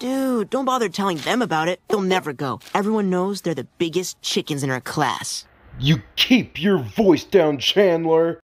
Dude, don't bother telling them about it. They'll never go. Everyone knows they're the biggest chickens in our class. You keep your voice down, Chandler.